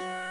you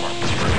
Mark,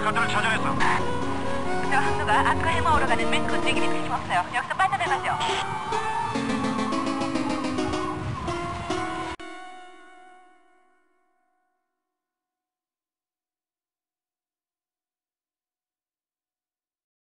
맹컨들을 찾아냈어. 저 항로가 아크해머으로 가는 맨 건대길이 틀림없어요. 여기서 빠져나가죠.